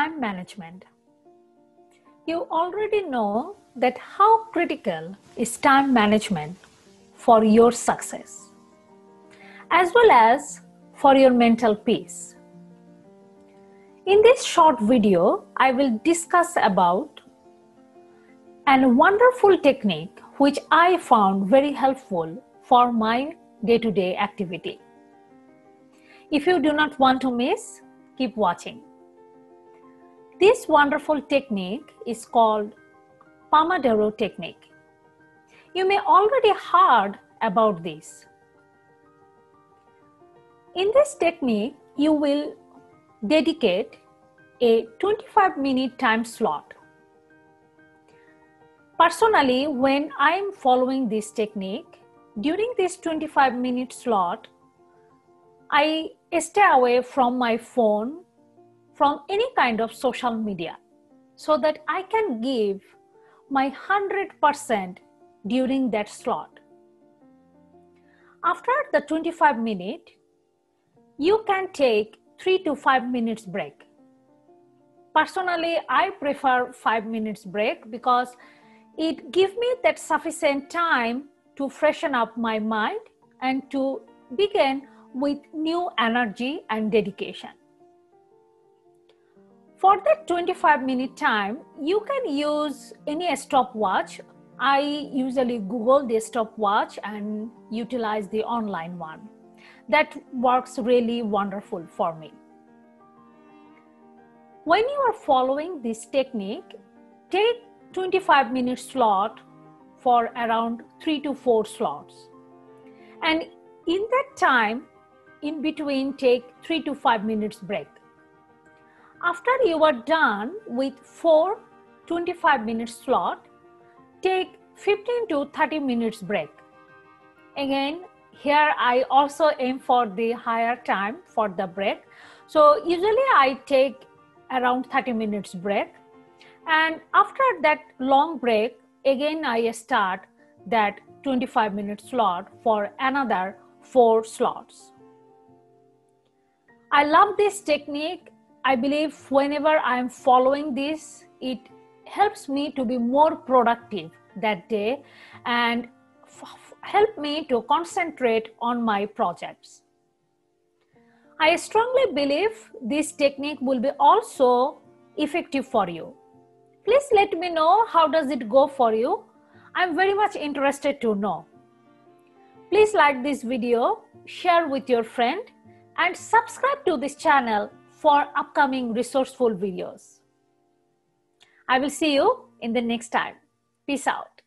time management. You already know that how critical is time management for your success as well as for your mental peace. In this short video, I will discuss about a wonderful technique which I found very helpful for my day-to-day activity. If you do not want to miss, keep watching. This wonderful technique is called Pomodoro technique. You may already heard about this. In this technique, you will dedicate a 25 minute time slot. Personally, when I am following this technique, during this 25 minute slot, I stay away from my phone, from any kind of social media, so that I can give my 100% during that slot. After the 25 minute, you can take 3 to 5 minutes break. Personally, I prefer 5 minutes break because it gives me that sufficient time to freshen up my mind and to begin with new energy and dedication. For that 25 minute time, you can use any stopwatch. I usually Google the stopwatch and utilize the online one. That works really wonderful for me. When you are following this technique, take 25 minute slot for around 3 to 4 slots. And in that time, in between take 3 to 5 minutes break after you are done with 4 25 minute slot, take 15 to 30 minutes break. Again, here I also aim for the higher time for the break. So usually I take around 30 minutes break. And after that long break, again I start that 25 minute slot for another four slots. I love this technique I believe whenever I'm following this, it helps me to be more productive that day and f- help me to concentrate on my projects. I strongly believe this technique will be also effective for you. Please let me know how does it go for you. I'm very much interested to know. Please like this video, share with your friend and subscribe to this channel for upcoming resourceful videos. I will see you in the next time. Peace out.